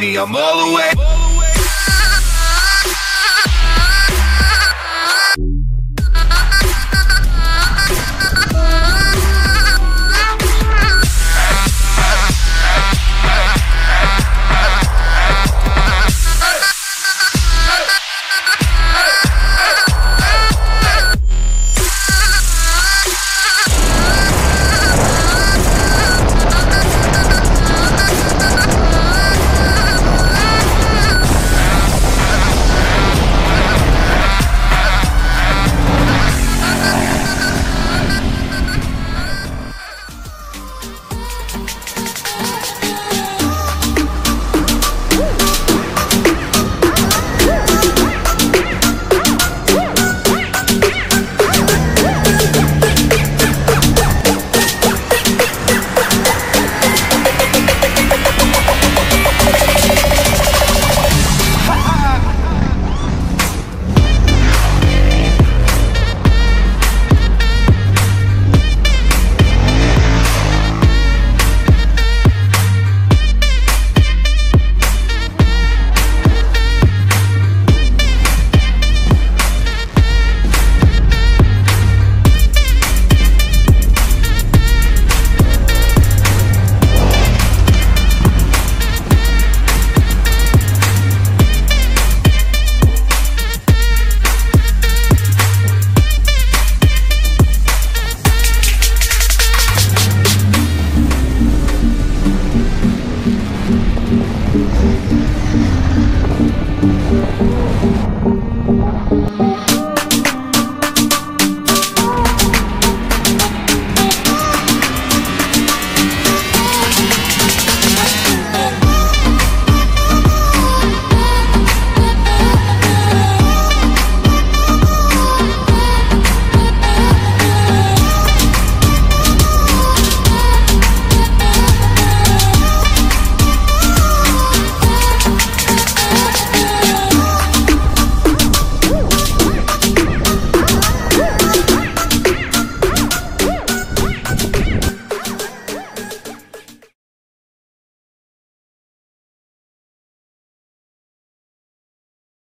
me, I'm all the way.